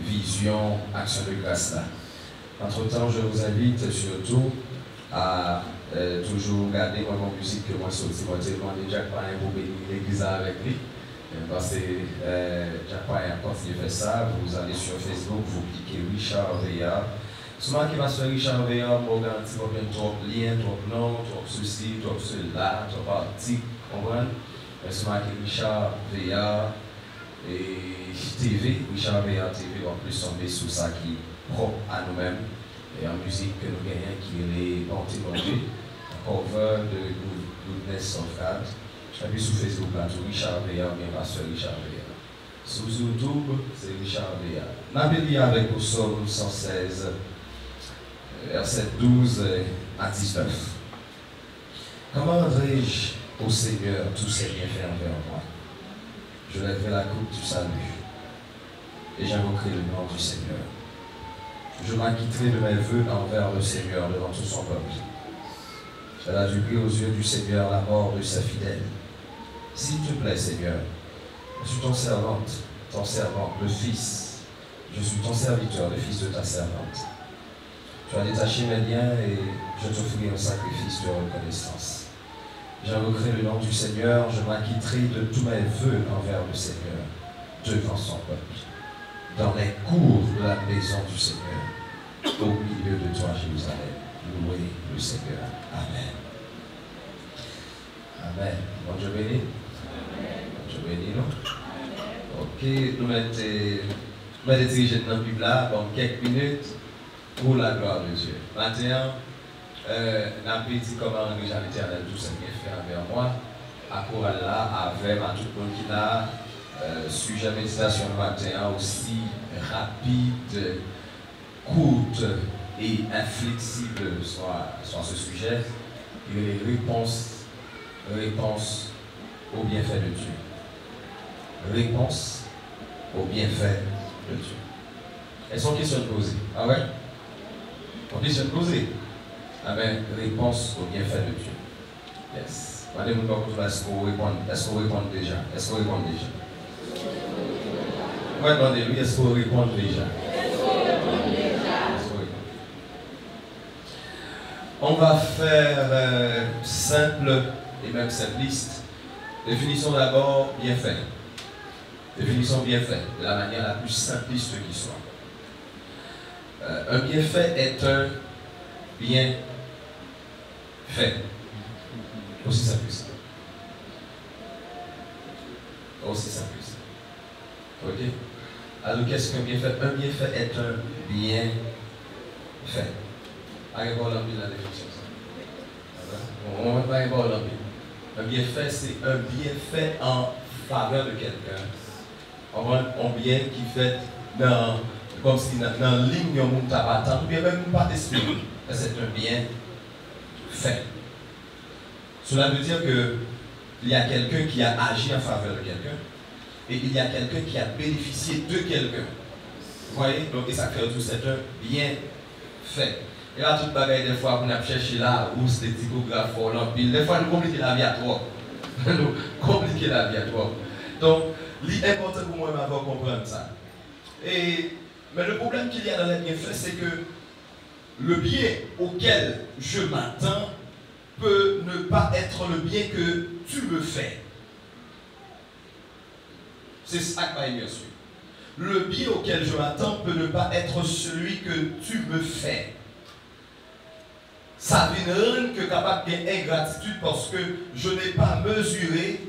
vision Action de grâce là. Entre-temps, je vous invite surtout à euh, toujours garder mon musique que moi sorti. Moi, j'ai Jack Payen pour bénir l'église avec lui. Euh, parce que euh, Jack Payen de faire ça. Vous allez sur Facebook, vous cliquez Richard Veillard. Souvent, qui va sur Richard Veillard, vous qu'il y a trop de liens, trop noms, trop ceci, trop cela, trop d'articles, comprenez? Souvent, qui Richard Veillard et TV, Richard Veillard TV, en plus, tomber sur ça qui est propre à nous-mêmes et en musique que nous gagnons qui est porté cover de Goodness of God. Et puis sur Facebook, tout Richard Veillard, bien pasteur Richard Veillard. Sur YouTube, c'est Richard Veillard. N'avez avec au psaume 116, verset 12 à 19. Comment rendrai-je au Seigneur tous ses bienfaits envers moi? Je lèverai la coupe du salut et j'invoquerai le nom du Seigneur. Je m'acquitterai de mes voeux envers le Seigneur devant tout son peuple. Elle a dû aux yeux du Seigneur la mort de sa fidèle. S'il te plaît, Seigneur, je suis ton servante, ton servant, le Fils. Je suis ton serviteur, le Fils de ta servante. Tu as détaché mes liens et je t'offrirai un sacrifice de reconnaissance. J'invoquerai le nom du Seigneur, je m'acquitterai de tous mes voeux envers le Seigneur, devant son peuple, dans les cours de la maison du Seigneur, au milieu de toi, Jérusalem. Louez le Seigneur. Amen. Amen. Bon Dieu béni. Bon Dieu béni, non? Ok, nous mettons diriger dans la Bible là, pendant quelques minutes pour la gloire de Dieu. Maintenant, euh, n'a dit comment déjà l'éternel tout ce qu'il fait envers moi. À Coral là, avec à tout le monde qui l'a, euh, sujet méditation le matin aussi rapide, courte et inflexible soit ce sujet, il y a les réponses, réponses au bienfait de Dieu. Réponse au bienfait de Dieu. Elles sont questions poser. Ah ouais? On question ben, réponse au bienfait de Dieu. Yes. Est-ce qu'on répond, est-ce qu'on répond déjà? Est-ce qu'on répond déjà? Ouais, demandez-lui, est-ce qu'on répond déjà? On va faire euh, simple et même simpliste. Définition d'abord bien fait. Définition bien fait, de la manière la plus simpliste qui soit. Euh, un bienfait est un bien fait. Aussi que ça. Aussi que ça. Ok? Alors qu'est-ce qu'un bienfait Un bienfait est un bien fait. On va Un bienfait, c'est un bienfait en faveur de quelqu'un. Un bien qui fait dans, comme si dans, dans ligne on ou bien même pas d'esprit. C'est un bien fait. Cela veut dire que il y a quelqu'un qui a agi en faveur de quelqu'un et il y a quelqu'un qui a bénéficié de quelqu'un. Vous voyez? Donc, et ça fait tout, c'est un bien fait. Et là, tout bagaille, des fois, on a cherché là, où c'est des typographes, des fois, nous compliquons la vie à toi. nous compliquons la vie à toi. Donc, l'important pour moi d'avoir comprendre ça. Et, mais le problème qu'il y a dans les bienfaits, c'est que le bien auquel je m'attends peut ne pas être le bien que tu me fais. C'est ça que bien sûr. Le bien auquel je m'attends peut ne pas être celui que tu me fais ça vient que capable d'ingratitude parce que je n'ai pas mesuré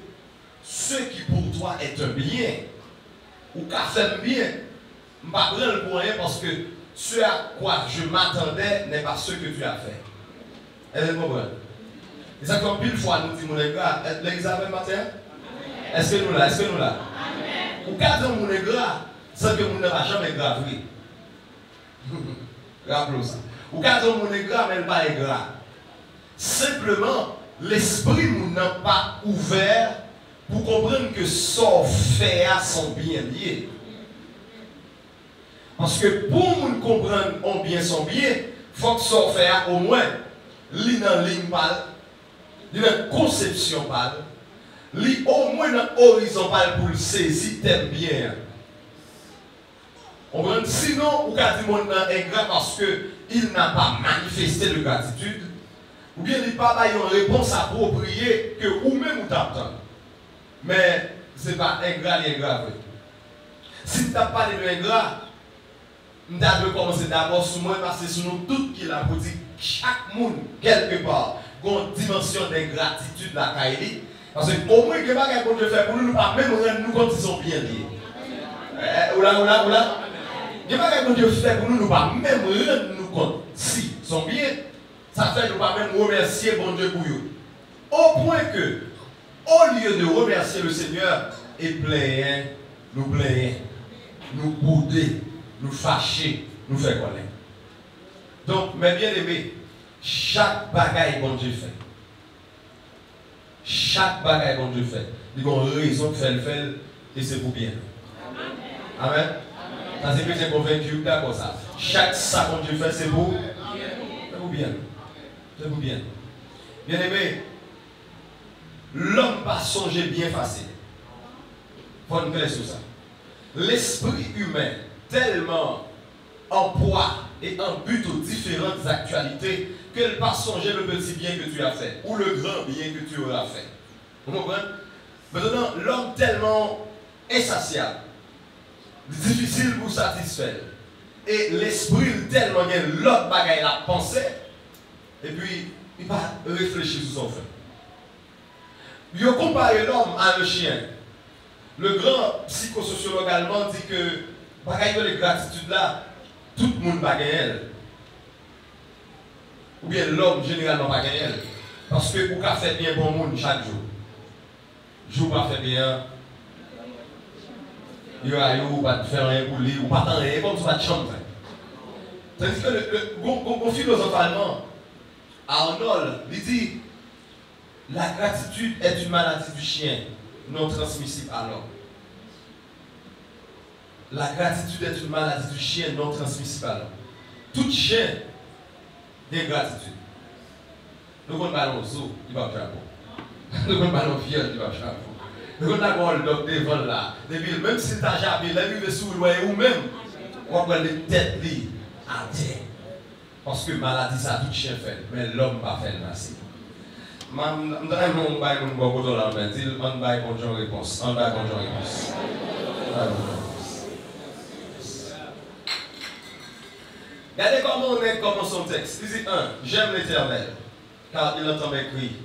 ce qui pour toi est un bien ou qu'a fait bien. Je ne le pour parce que ce à quoi? Je m'attendais n'est pas ce que tu as fait. Est-ce que vous Et ça comme pile fois nous dit mon gars, l'examen matin? Est-ce que nous là? Est-ce que nous là? Ou quand on mon gars, sans que nous ne va jamais graver. Rappelons ça. Ou quand on est gras, mais pas gras. Simplement, l'esprit n'a pas ouvert pour comprendre que son fait sont bien liés. Paske pou moun kompren on byen son byen, fok so fè a o mwen, li nan lim pal, li nan konsepsyon pal, li o mwen nan orizon pal pou sezi ten byen. On mwen, sinon ou ka di moun nan engre paske il nan pa manifestè de gratitude, ou bien li pa bay yon repons apropriye ke ou men ou tap tan. Men, se pa engre li engre avè. Si tap pale de engre, nous devons commencer d'abord sur moi parce que c'est nous tous qui l'a pour dire chaque monde, quelque part, a une dimension d'ingratitude dans la Parce que au moins, que bagage qu'on Dieu fait pour nous, nous pas même rendre nous compte qu'ils sont bien liés. Eh, oula, oula, oula. Il pas que Dieu fait pour nous, nous pas même rendre nous compte si sont bien. Ça fait nous pas même remercier bon Dieu pour eux. Au point que, au lieu de remercier le Seigneur, et plaint, nous plaignons, nous bouder, nous fâcher, nous faire connaître. Donc, mes bien-aimés, chaque bagaille bon Dieu fait. Chaque bagaille bon Dieu fait. Il y a une raison de faire le faire et c'est pour bien. Amen. C'est que j'ai convaincu, d'accord ça. Chaque ça bon Dieu fait, c'est pour, c'est pour bien. C'est pour bien. Bien aimé, l'homme pas songer bien facile. Faut une sur ça. L'esprit humain, tellement en poids et en but aux différentes actualités, qu'elle pas songer le petit bien que tu as fait ou le grand bien que tu auras fait. Vous comprenez? Maintenant, l'homme tellement insatiable, difficile pour satisfaire, et l'esprit tellement l'autre bagaille la pensée, et puis il va réfléchir sur son fait. Il compare l'homme à un chien. Le grand psychosociologue allemand dit que, bagaille de gratitude là, tout le monde va gagner. Ou bien l'homme généralement va gagner. Parce que vous fait bien bon monde chaque jour. Jour pas fait bien. Il y a ou pas faire rien ou pas tant rien, comme ça va chanter. C'est-à-dire que le, philosophe allemand, Arnold, il dit la gratitude est une maladie du chien, non transmissible à l'homme. La gratitude est une maladie du chien non transmissible. Tout chien a gratitude. Nous avons un ballon zoo, il va faire bon. Nous avons un ballon fier, il va faire bon. Nous avons un docteur devant là. Même si tu as jamais, est sous le ou même, on va les têtes à terre. Parce que maladie, ça tout chien fait, mais l'homme pas fait le assez. Je vais vous dire que je vais vous dire que je vais vous dire que réponse. On va bonne réponse. Regardez comment on est, comment son texte. Il dit 1. J'aime l'éternel, car il entend mes cris,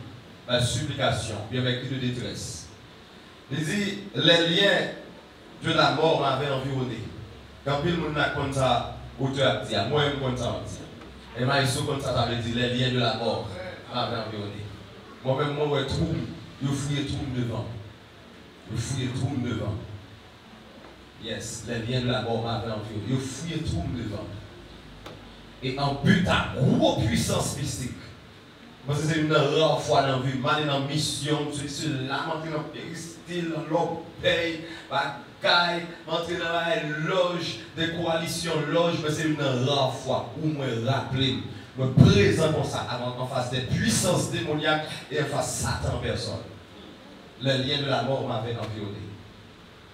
ma supplication, bien mes cris de détresse. Il dit les liens de la mort m'avaient environné. Quand il m'a comme ça, auteur dit, moi je comme ça. Et moi, je comme ça, ça dire les liens de la mort m'avaient environné. Moi-même, moi, je trouve, je fouille tout devant. Je fouille tout devant. Yes, les liens de la mort m'avaient environné. Je fouille tout devant et en but à gros puissance mystique. Moi, c'est une rare fois dans vie, mal dans la mission, suis là, monter dans le péristyle, dans l'obéi, bagaille, entrer dans la loge, des coalitions loge, mais c'est une rare fois où moi rappeler, me présente comme ça en face des puissances démoniaques et en face Satan en personne. Le lien de la mort m'avait environné.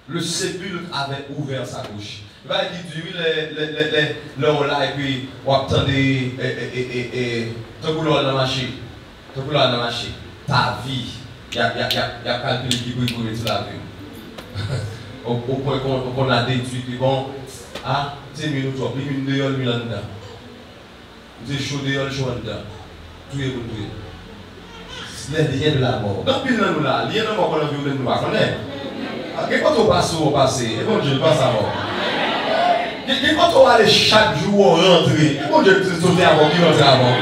Le sépulcre avait ouvert sa bouche va dire les, les, les, là, et puis, on attend. Et, boulot dans marché. Boulot dans marché. Ta vie, il y a, y, a, y a calculé qui peut la vie. au, point qu'on a déduit, puis bon, ah, c'est mieux nous, une une. C'est chaud. Tout est tout liens de la mort. Donc, puis nous là, de mort qu'on a vu, nous on passe au passé, et bon Dieu passe à mort. Et quand on va aller chaque jour rentrer, bon Dieu, tu sauter avant, qui rentre avant.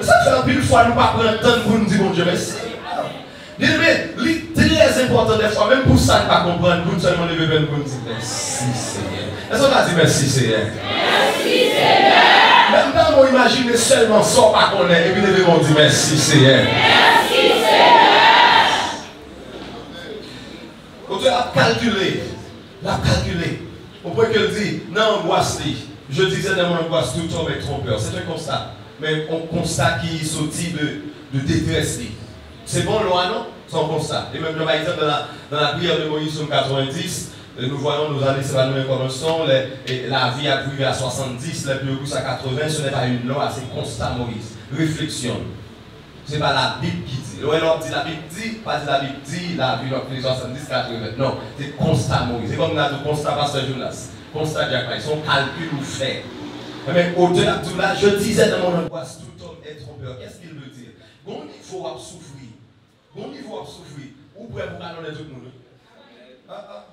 Ça fait un pile fois, nous pas prendre le temps pour nous dire, bon Dieu, merci. Bien mais c'est très important des fois, même pour ça, ne pas comprendre, pour nous seulement lever le pour nous dire merci Seigneur. Est-ce qu'on va dire merci Seigneur? Merci Seigneur. Même dans mon imaginer seulement ça, pas qu'on est, et puis lever mon dire merci Seigneur. Merci Seigneur. Quand tu as calculé, la calculé, au point qu'elle dit, non, angoisse, je disais dans mon angoisse, tout homme est trompeur. C'est un constat. Mais un constat qui sortit de, de détresse. C'est bon, loi, non? C'est un constat. Et même, par exemple, dans la, dans la prière de Moïse 90, nous voyons nos années s'évanouir comme un son, la vie a privé à 70, les plus à 80, ce n'est pas une loi, c'est constat, Moïse. Réflexion. Ce n'est pas la Bible qui dit. on dit la Bible dit, pas la Bible dit, la vie a 70, 80. Non, c'est constat, Moïse. C'est comme là, le constat, Pasteur Jonas. Constat, Jacques, son calcul ou fait. Mais au-delà de tout là, je disais dans mon angoisse, tout homme est trompeur. Qu'est-ce qu'il veut dire? Bon niveau à souffrir. Bon niveau à souffrir. Ou prêt pour calmer tout le monde? Ah, ah.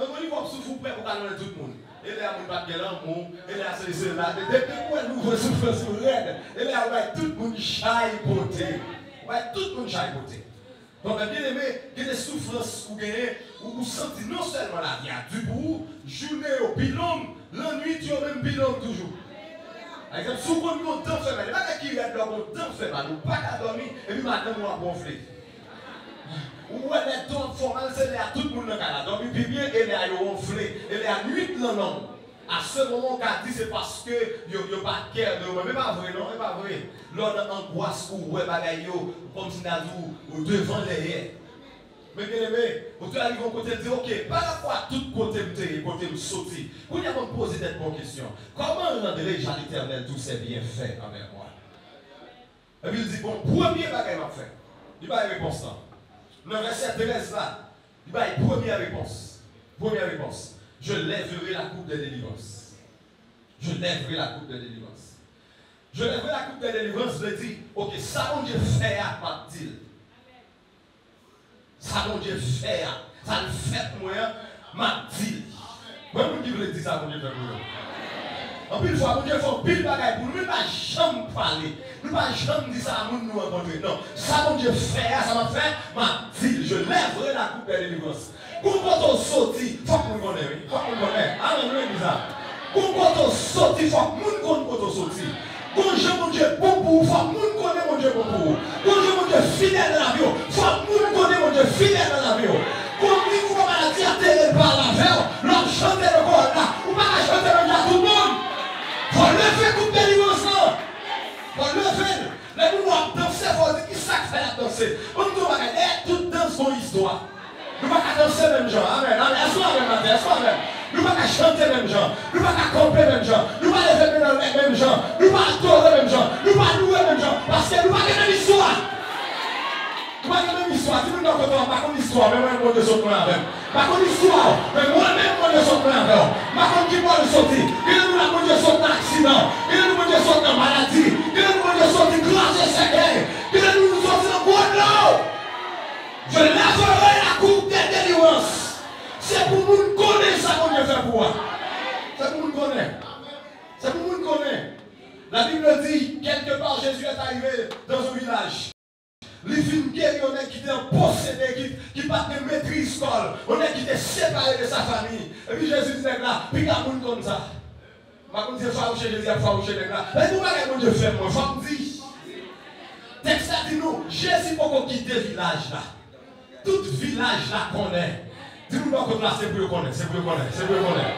Un bon niveau à souffrir, prêt pour tout le monde? Là, on va faire l'amour, et là, c'est cela. Depuis qu'on nous souffre sur l'aide, et là, on va tout le monde chahipoter. On va tout le monde chahipoter. Donc, bien aimé, il y a des souffrances ou où vous sentez non seulement la vie à du bout, journée au pilon, la nuit, tu as même pilon toujours. Par exemple, vous avez un temps fait mal, pas qu'il y a un temps fait mal, ou pas qu'à dormir, et puis maintenant, on va gonfler. Ou est temps formal, c'est là tout le monde a dormi, puis bien, et là, il a gonflé, et là, nuit, non, non. À ce moment, on a dit c'est parce que il n'y a pas de cœur de. Mais pas vrai, non, c'est pas vrai. L'on angoisse ou ouais, bagaille, comme si nous devant les mais bien aimé, vous arrivez au côté de dire, ok, par rapport à tout côté de côté de sauter, vous avez posé cette bonne question. Comment rendrai-je à l'éternel tous ces bienfaits envers moi? Et puis il dit, bon, premier bagage m'a fait. Il va y réponse Le verset 13 là, il va y première réponse. Première réponse. Je lèverai la coupe de délivrance. Je lèverai la coupe de délivrance. Je lèverai la coupe de délivrance, je dis, ok, ça on Dieu fait à partir. Ça, mon Dieu, fait. Ça le fait, moi, m'a dit. Moi, je dire ça, mon Dieu, fait moi. Anpil fwa, moun diye fwa pil bagay pou nou, moun pa jom pale, moun pa jom di sa moun nou anpondre. Non, sa moun diye fè, sa moun fè, ma di, je lèvre la koupe de livros. Kou mpoto soti, fok moun konè, fok moun konè, anon nou e mizan. Kou mpoto soti, fok moun kon mpoto soti. Kou jè moun diye bon pou ou, fok moun konè moun diye bon pou ou. Kou jè moun diye finèl nan avyo, fok moun konè moun diye finèl nan avyo. Kou moun diye fwa malati atè, lè par la vèw, lò chante lè kon la, ou pa chante lè jatou moun. fè kout delivrans lan. Bon lè fè, lè nou wap dansè, fò di ki sak fè la dansè. Moun tou bagay, lè tout dans son histwa. Nou baka dansè menm jan, amen, amen, aswa amen, amen, aswa amen. Nou baka chante menm jan, nou baka kompe menm jan, nou baka leve menm jan, nou baka atore menm jan, nou baka loue menm jan, paske nou baka menm histwa. Nous ne pouvons pas même histoire. Si nous n'avons pas contre histoire, mais moi, je suis avec. Pas contre histoire, mais moi-même, je suis avec. Pas contre qui je sortir. Que nous, là, je sortir dans accident. Que nous, je sortir dans maladie. Que nous, je sortir grâce et secret. Que nous, nous sortir dans bon l'eau. Je lèverai la coupe de délivrance. C'est pour nous connaître ça qu'on Dieu fait pour moi. C'est pour nous connaître. C'est pour nous connaître. La Bible dit, quelque part, Jésus est arrivé dans un village. Les filles qui étaient possédés, qui qui pas de maîtrise on est qui étaient séparés de sa famille. Et puis Jésus dit là, puis a monde comme ça. Ma contre c'est farouché, Jésus a farouché là. Mais nous, mon Dieu fait moi, faut me dire. Texte dit nous, Jésus pour quitter le village là tout village la connaît. Dis-moi que là, c'est pour le connaître, c'est pour le connaître, c'est pour le connaître.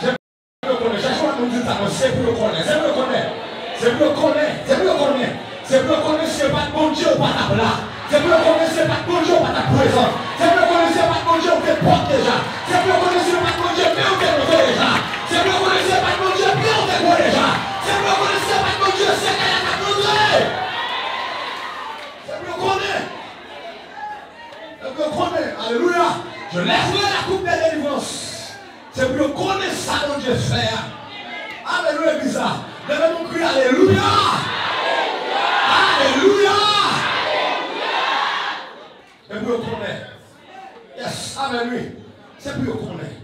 C'est pour le connaître. Chaque fois que nous disons ça, c'est pour le connaître, c'est pour le connaître. C'est pour le connaître, c'est pour le connaître. C'est pour le connaître, c'est pas bon Dieu pas ta place. C'est pour le connaître, c'est pas pas ta présence. C'est pour le connaître, c'est pas t'es porte déjà. C'est pour connaître, c'est pas mais on déjà. C'est pour connaître, c'est pas mais on déjà. C'est pour le connaître, c'est pas c'est qu'elle a C'est pour. Je connais. Alléluia. Je lèverai la coupe de délivrance. C'est pour connaître ça dont Dieu. Alléluia, bizarre. Alléluia. C'est pour connaître. Alléluia. C'est pour connaître.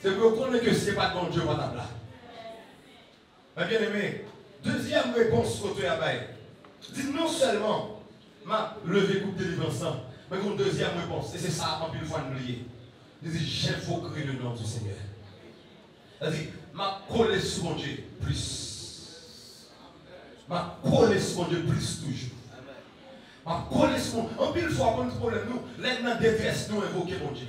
C'est pour connaître que ce n'est pas ton Dieu, ta place. Mais bien aimé, deuxième réponse au toi Dites non seulement ma levé coupe délivrance, mais une deuxième réponse, et c'est ça, en plus, fois oublier. Il dit, j'invoquerai le nom du Seigneur. Il dit, ma collé sur mon Dieu plus. Ma collé sur mon Dieu plus toujours. Ma mon En pile fois, nous problème, nous, l'aide dans détresse, nous invoquer mon Dieu.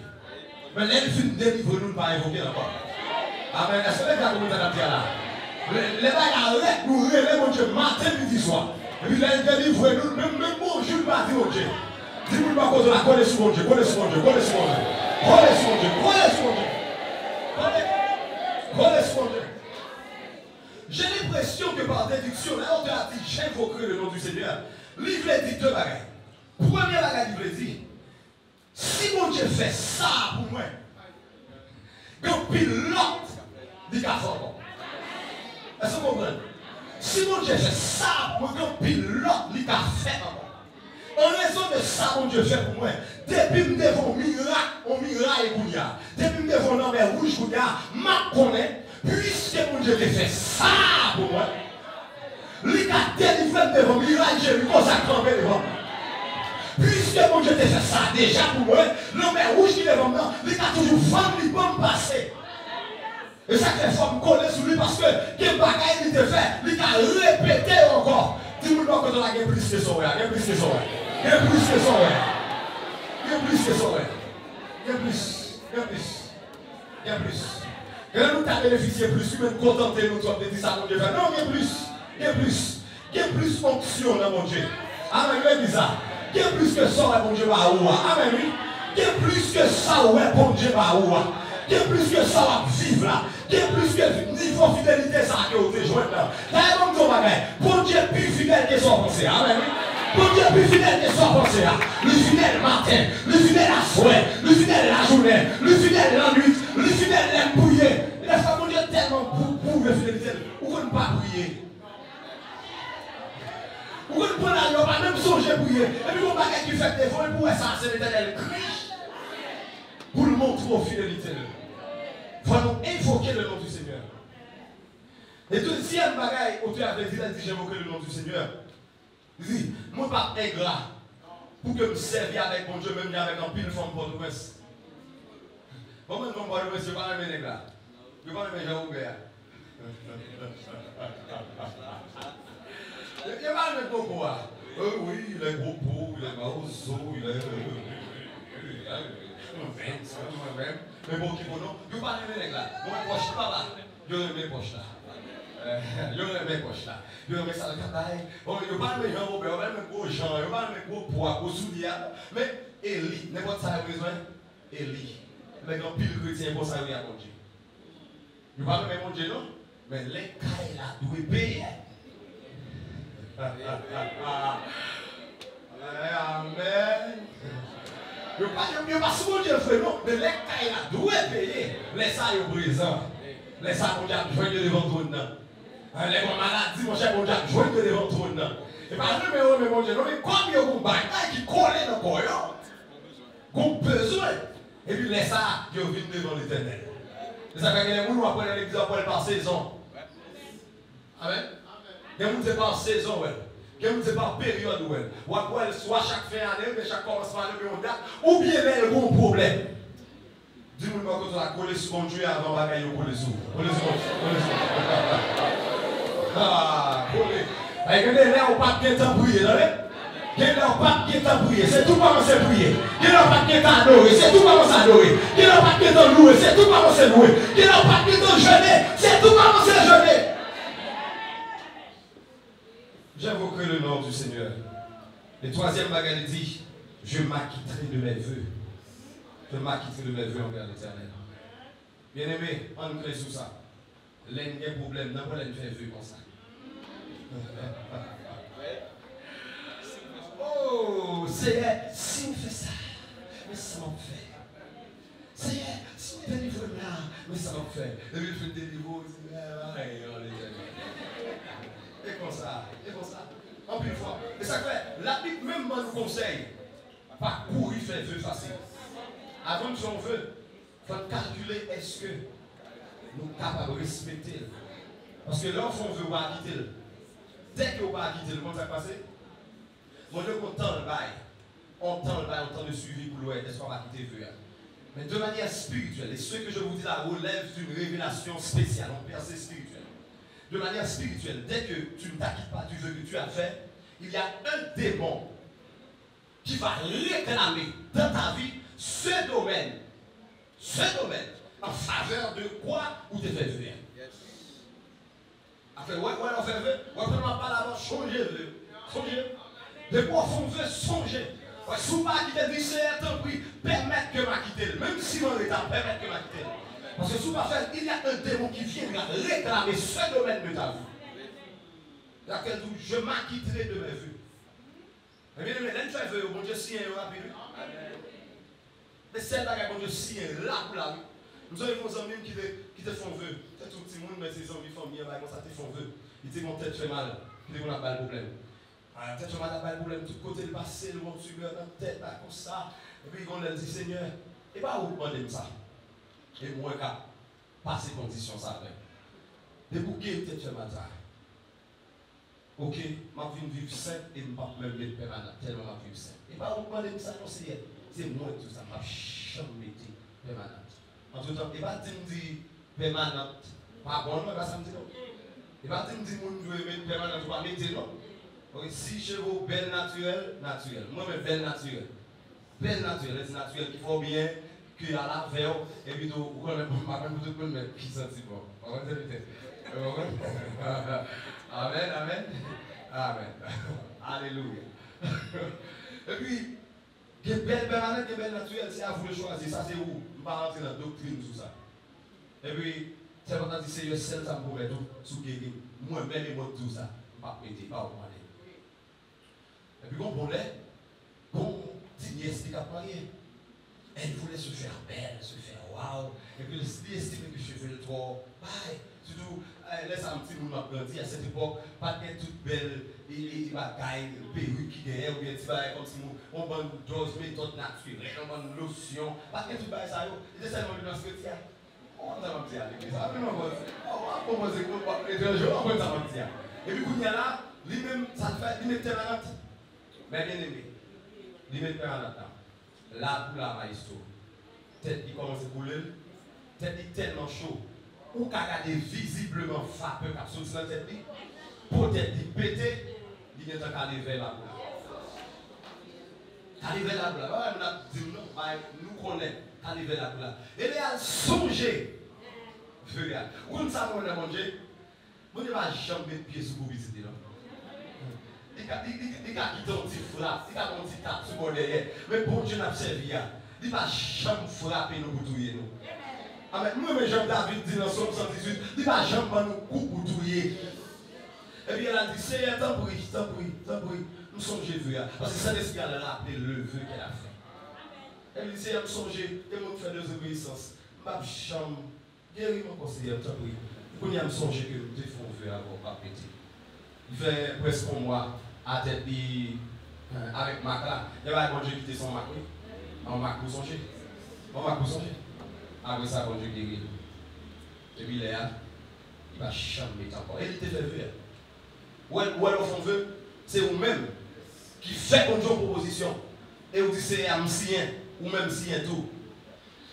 Mais l'aide fin délivre nous, pas invoquer là-bas. Amen. Est-ce que les gars, t'as là? Les gars, arrêtent nous, relève mon Dieu, matin, midi, soir. Et puis l'aide délivre nous, même, même bonjour, matin, mon Dieu. Dis-moi pas cause de la connaissance mon Dieu, connaissance mon Dieu, connaissance mon Dieu. Connaissez mon Dieu. Connaissez mon Dieu. Connaissez mon Dieu. J'ai l'impression que par déduction, là, on a dit, j'invoquerai le nom du Seigneur. Livre dit deux bagages. Première bagage, livre dit, si mon Dieu fait ça pour moi, quand pilote, dit qu'à fort. Est-ce que vous comprenez? Si mon Dieu fait ça pour moi, quand pilote, dit qu'à fait en raison de ça, mon Dieu fait pour moi. Depuis que nous devons miracle, on miracle et Kounia. Depuis que nous devons nommer rouge Kounia, ma connaît, puisque mon Dieu fait ça pour moi. Il a délivré devant miracle, Jéricho, ça campé devant. Puisque mon Dieu te fait ça déjà pour moi, l'homme rouge qui est devant moi, il a toujours femme, il me passer. Et ça fait faut me connaître sur lui parce que quel bagage il te fait, il a répété encore. Dis-moi que tu as plus que ça, il a plus que ça. Il y a plus que ça. Il y a plus que ça. Il y a plus. Il y a plus. Il y a plus. Et là, nous t'avons bénéficié plus, même contenter nous, toi, de dire ça, mon Dieu. Non, il y a plus. Y a plus? Y a plus fonction dans mon Dieu? Amen, il dit ça. Y a plus que ça, mon Dieu, va Amen, oui. Y a plus que ça, ouais, mon Dieu, va y a plus que ça, va vivre là? Y a plus que niveau fidélité, ça, que vous joignez là? Là, a mon Dieu, bon Dieu, plus fidèle que son pensée. Amen, oui. Dieu plus fidèle que son pensée. Le fidèle matin, le fidèle à souhait, le fidèle la journée, le fidèle la nuit, le fidèle l'aime bouiller. Et la femme, mon Dieu, tellement pour, pour le fidélité, on ne pas prier. Où on ne peut pas même songer prier. Et puis, on va qui fait des fois, pour ça, c'est l'éternel Christ. Pour le montrer aux fidélités. Il faut nous invoquer le nom du Seigneur. Et deuxième bagaille, auteur avait dit, il a dit, j'invoque le nom du Seigneur. Il dit, moi pas ingrat pour que me serve avec mon Dieu, même avec un pile forme pour le prince. Comment on parle de prince, je ne pas aimer ingrat. Je ne pas aimer Jean-Oubert. Ne pas aimer beaucoup. Euh, oui, il est pot, il est marceau, il est. Mais bon, qui non. Ne aimer ingrat. Moi, je ne poche pas là. Ne mes poches là. Yo reme poche là. Yo reme ça le travail. Bon, yo pas le Jean Robert, pas le gros pas le gros gros. Mais n'importe ça a besoin. Eli. Mais pile chrétien pour ça, il y a mon Dieu. Yo pas le mon Dieu non? Mais les là. Amen. Yo pas yo pas souvent Dieu frère non, mais les là doivent payer. Les ça yo présent. Les ça mon Dieu, je vais devant toi non. Les mon cher, mon Dieu, je vais devant le trône. Et pas le numéro, mais mon Dieu, mais comme il y a un bagage qui colle dans le corps, qu'on besoin. Et puis, laisse ça, Dieu devant l'éternel. Les gens qui apprennent l'église apprennent par saison. Amen? Gen moun se pa sezon wèl. Gen moun se pa peryode wèl. Wak wèl swa chak fè anè, mè chak korosman anè mè yon dat, ou bie mè yon goun problem. Di moun mwen konton la kole sou konjouye avan bagay yo kole sou. Kole sou, kole sou. Ha, kole. A yon gen lè ou pat gen tan pouye, nan lè? Gen lè ou pat gen tan pouye, se tou pa moun se pouye. Gen lè ou pat gen tan adore, se tou pa moun se adore. Gen lè ou pat gen tan loue, se tou pa moun se loue. Gen lè ou pat gen tan jene, se tou pa moun se jene. J'invoquerai le nom du Seigneur. Le troisième bagage dit, je m'acquitterai de mes voeux. Je m'acquitterai de mes voeux envers l'éternel. Bien aimé, on crée sous ça. L'un des problèmes, n'a pas l'un fait vœu comme ça. Oh, Seigneur, si on fait ça, mais ça m'en fait. Seigneur, si on délivre là, mais ça m'en fait. Et puis je délivre, et comme ça, et comme ça. En plus fois. Et ça fait, la Bible même nous conseille, pas courir faire vœu facile. Avant de son vœu, il faut calculer est-ce que nous sommes capables de respecter. Parce que l'enfant veut pas quitter. Dès vous pas quitter, comment ça passe? Mon Dieu, on tend le bail. On tend le bail, on tend le suivi pour l'ouest. Est-ce qu'on va quitter le Mais de manière spirituelle, et ce que je vous dis là relève d'une révélation spéciale, en percée spirituelle. De manière spirituelle, dès que tu ne t'acquittes pas du vœu que tu as fait, il y a un démon qui va réclamer dans ta vie ce domaine. Ce domaine en faveur de quoi ou te fait. Après, ouais, ouais, on fait vœu. Ouais, on pas la changer vœu. Songer. De quoi on veut songer? Ouais, sous pas quitter dit c'est tant pis, permettre que m'a quitté. Même si mon état permettre que m'a quitté. Parce que sous faire, il y a un démon qui vient réclamer ce domaine de ta vie. Laquelle je m'acquitterai de mes vues. Mais bien aimé, l'un fait vœu, bon Dieu signe rapide. Mais celle là, bon Dieu signe là pour la vie. Nous avons des amis qui te, font vœu. C'est tout petit monde, mais ses amis, famille, comme ça, te font vœu. Ils disent mon tête fait mal, ils disent qu'on a pas de problème. Ah, peut-être qu'on a pas de problème, tout côté le passé, le monde sur dans la tête, là, comme ça. Et puis on leur dit, Seigneur, et pas où demander ça? Et moi, qu'à passer condition ça avec. Débouquer peut-être fait mal ça. Ok, ma vie vivre simple et pas même mettre permanent, tellement ma vie simple. Et pas où demander ça, non, c'est moi tout ça, ma chambre permanente. En tout temps, il va dire permanente. Pas bon, non, pas ça me dit non. Il va dire que mon veut mettre permanente, pas mettre non. Si je veux belle naturelle, naturelle. Moi, mais belle naturelle. Belle naturelle, c'est naturel qu'il faut bien, y a la veille, et puis vous connaissez pas, même tout le monde, mais qui sentit bon. Amen, amen. Amen. Alléluia. Et puis, que belle permanente, que belle naturelle, c'est à vous de choisir. Ça, c'est où? Je ne pas rentrer dans la doctrine sur ça. Et puis, c'est de dire, c'est le seul ça me pourrait tout, sous. Moi-même, et moi, tout ça. Pas pas au Et puis, bon, bon. Elle voulait se faire belle, se faire waouh. Et puis, elle estime que je fais le trop. Bye. Surtout, laisse un petit monde grandi à cette époque, pas toute belle, et bagaille, perruque qui gagne, ou bien petit bagaille comme si on bonne dose, méthode naturelle, on bonne lotion, pas de tout bagaille ça, il était seulement dans ce que tu. On. On va étranger, on. Et puis, quand il y a là, lui-même, ça fait, permanente. Mais bien aimé, permanente là. pour la tête qui commence à couler, tête qui tellement chaud. Ou qu'à visiblement frappé cap sur la tête peut-être il pété il est en aller vers la boule. Vers la boule. On a non nous connaissons vers la boule. Et regarde où ça on a mangé. Mon Dieu va jamais pied sur vous visiter là Di ka itan ti frap, di ka kon ti tap sou kon deye. Men bon Diyo nap sevi ya. Di pa jam frape nou boutouye nou. Amen. Mwen men jam David di nan som 118, di pa jam pan nou kou boutouye. Ebyen la di, seye, tanpoui, tanpoui, tanpoui, nou sonje vwe ya. Asi sa deski ala la aple le vwe ke la fe. Ebyen seye, nou sonje, te moun fè de zobeyisans. Mbap jam, geri mwen konseye, tanpoui. Koun ya msonje ke nou te fon vwe avon pa peti. Fait presque un mois à tête euh, avec Mac là. Il y a bon Dieu qui son Mac, oui. En Mac, vous songez. En Mac, vous songez. Après ça, bon Dieu guérit. Et puis là, il va jamais encore. Et il te fait vœu. Elle, au fond veut, c'est vous-même qui fait une proposition. Et vous dites, c'est un sien, ou même sien tout.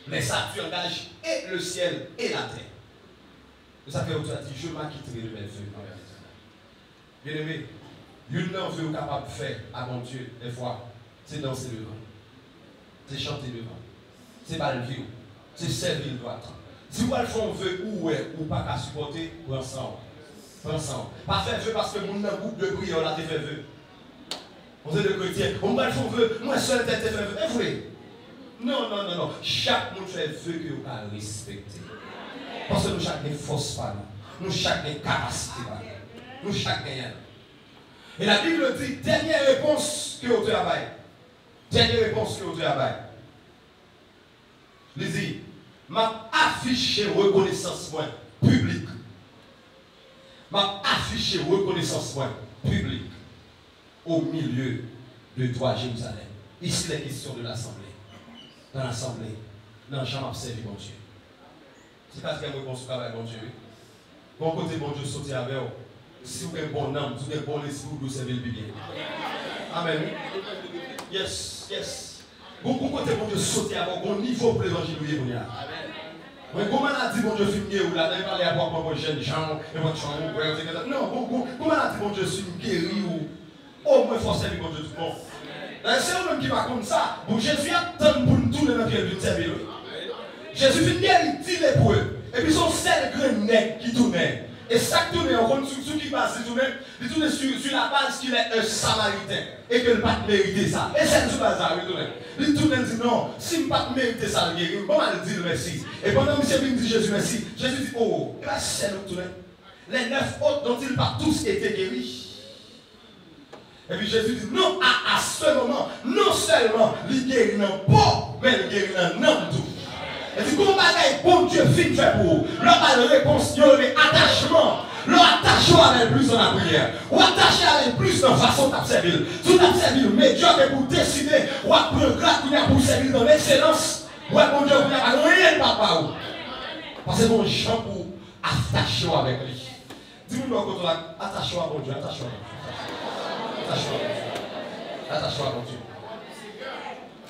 Mais ça, tu engages et le ciel et la terre. Et ça fait où as dit, je m'acquitterai de mes vœux Bien aimé, une vœu capable de faire à mon Dieu, des fois, c'est danser devant. C'est chanter devant. C'est pas le vivre c'est servir droite. Si vous font vœu ou est ou pas qu'à supporter, ou ensemble. Ensemble. Pas faire vœu parce que mon groupe de prière là, fait vœu. On est de chrétiens. On va faire vœu, moi seul tête fait vœu. Et vrai. Non, non, non, non. Chaque monde fait vœu que vous respecter. Parce que nous chaque des force pas nous. Nous chaque des capacités pas nous. Chaque gagnant. Et la Bible dit, dernière réponse que vous travaillez. Dernière réponse que vous travaillez. Lisez m'a affiché reconnaissance moi publique. M'a affiché reconnaissance moi publique au milieu de toi, Jérusalem. Ici, les questions de l'Assemblée. Dans l'Assemblée, dans jamais observé mon Dieu. C'est parce qu'il y a une réponse avec mon Dieu. Bon côté, bon Dieu, sortir avec vous. Si vous avez bon âme, vous avez un bon esprit, vous servez le bien. Amen. Yes, yes. Bon côté, bon Dieu, avec vous, bon niveau pour l'évangile. Mais comment a dit mon Dieu filmé ou là, les à voir pour jeune gens, et votre chambre, non, comment a dit mon Dieu suis guéri ou au moins forcé avec mon Dieu tout le monde. C'est eux-mêmes qui va comme ça. Bon, Jésus attend pour nous tourner dans le de servir. Jésus finit guéri, dit les pour eux. Et puis son seul grand nec qui tournait. Et ça tourne en sur ce qui passe, il tourne sur, la base qu'il est un samaritain et qu'il n'a pas mérité ça. Et c'est sur base il tourne. Il tourne dit non, si je ne pas mérité ça, il dit, bon, il dit merci. Et pendant que M. dit Jésus merci, Jésus dit, oh, et là, c'est le tourne. Les neuf autres dont ils pas tous été guéris. Et puis Jésus dit, non, à, ce moment, non seulement il guérit non pas, mais il guérit non tout. Et dit, comment bagaille bon Dieu fin fait pour vous Leur réponse, il y a attachement. Leur attachement avec plus dans la prière. Ou attacher avec plus dans la façon d'observer. Tout observer, mais Dieu est pour décider, ou à prendre grâce pour servir dans l'excellence. Ou à bon Dieu, vous n'avez rien de papa. Parce que mon Jean pour attacher avec lui. Dis-moi quand on a attaché à bon Dieu, attaché à Attache-toi à mon Dieu.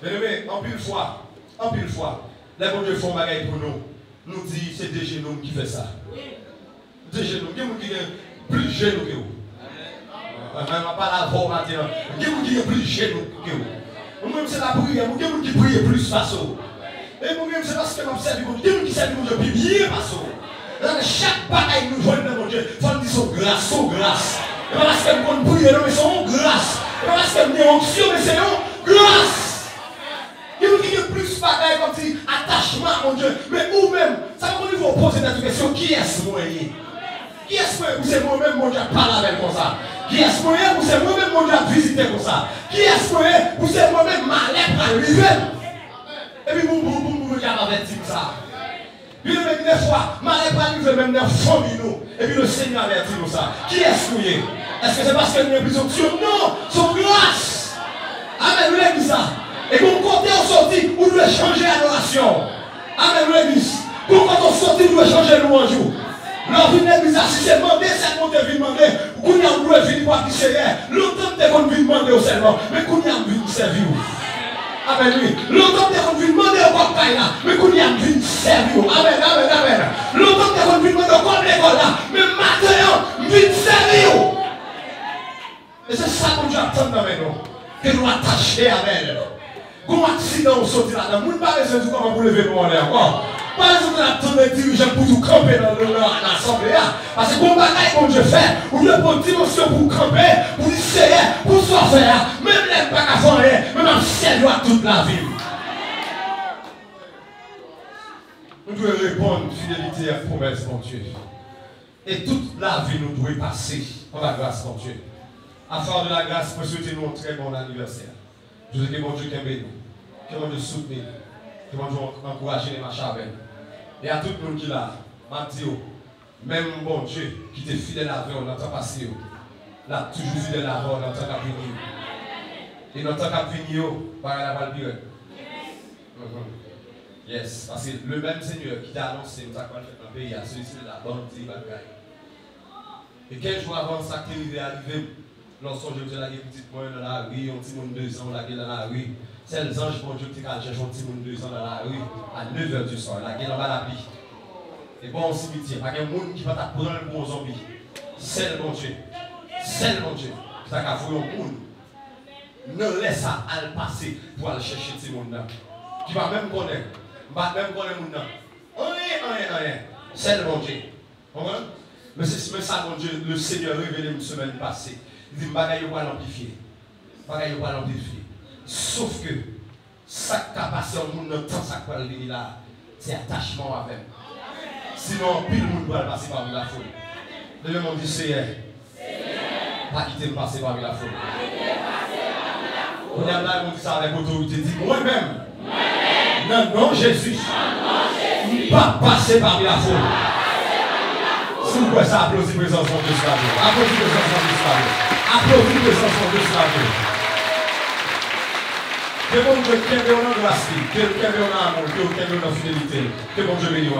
Bien aimé, en pile fois, en pile fois, les bon Dieu font bagaille pour nous. Nous dit c'est des genoux qui fait ça. Des genoux. Il y a plus genoux que vous. Ne vais pas la voir maintenant. Il y a plus genoux que vous. Moi-même, c'est la prière. Il y a qui prient plus façon. Et moi-même, c'est parce que je m'observe. Il y a qui servent mon Dieu plus bien façon. Chaque bagaille nous voit dans mon Dieu. Il faut dire son grâce, son grâce. Et pas parce compte prier, non, mais c'est une grâce. Et pas parce qu'elle est onction, mais c'est une grâce. Il y a comme si attachement mon Dieu. Mais vous-même, ça veut dire poser cette question. Qui est-ce moi Qui est-ce que c'est moi-même mon Dieu parle avec comme ça. Qui est-ce moi ou c'est moi-même mon Dieu visiter comme ça. Qui est-ce moi ou c'est moi-même ma arriver Et puis, boum, boum, boum, boum, il y a ça. Puis des fois, pas arriver même dans nous. Et puis le Seigneur avertit nous ça. Qui est-ce que Est-ce que c'est parce que nous avons plus option Non, son grâce. Amen, nous l'avons ça. Et pour côté on devez changer l'adoration. Amen, nous l'avons dit. Pour quand on sortit, devez changer louange. Leur vie n'est pas si c'est demandé, c'est qu'on devait demander. Qu'on y a voulu venir pour qui c'est Longtemps que demander seulement. Mais qu'on y a voulu servir. Amen. Longtemps que demander au papa là. Mais qu'on y a voulu servir. Amen, amen, amen. Longtemps que au là. Mais maintenant, vient servir. Et c'est ça qu'on doit attendre dans nous. Que nous attacher à elle. Comment accident on sortit. Vous ne parlez pas de comment vous levez pour aller encore. Pas on attend les dirigeants pour tout camper dans l'assemblée. Parce que bon bagaille qu'on Dieu fait, ou le bon dimension pour camper, pour essayer, pour soi faire, même les pas qu'à faire, même en ciel à toute la vie. Nous devons répondre fidélité à la promesse, mon Dieu. Et toute la vie nous doit passer par la grâce, mon Dieu. À faire de la grâce, je souhaiter nous un très bon anniversaire. Je veux que mon Dieu t'aime nous, que mon Dieu soutient, que mon Dieu encourage les marches avec Et à tout le monde qui est là, je dis, même bon Dieu qui était fidèle à vous dans le temps passé, là, toujours fidèle à vous dans le temps. Et dans le temps par la balle Yes, parce que le même Seigneur qui t'a annoncé, nous avons fait un pays, à celui-ci de la bonne bagaille. Et quelques jours avant ça qui est arrivé, Lorsque je la petite moi dans la rue, un petit monde de deux ans la dans la rue. C'est les anges bon Dieu qui a cherché un petit monde de deux ans dans la rue à 9h du soir, la gueule en bas la vie. Et bon au cimetière, pas un monde qui va t'apprendre un bon zombie. C'est le bon Dieu. C'est le bon Dieu. Qui t'a fouillé un monde. Ne laisse ça aller passer pour aller chercher ce monde là. Qui va même connaître. Va même connaître monde là. Rien, rien, rien. C'est le bon Dieu. Mais c'est ça, mon Dieu, le Seigneur révélé une semaine passée. Il dit, bagaille pas l'amplifier. Bagaille pas l'amplifier. Sauf que, ça qui a passé au monde dans temps, ça qui là, c'est attachement avec. Sinon, pile le monde doit passer par la foule. Le on dit, Seigneur, pas quitter me passer par la foule. On a là, on dit ça avec autorité, dit, moi-même, non, non, Jésus, pas passer par la foule. Si vous pouvez ça, applaudissez présence de Dieu. Applaudissez présence de Dieu. Applaudis les enfants de Dieu, qu'il y ait en grâce, qu'il y ait en amour, qu'il y ait en fidélité. Que bon Dieu bénisse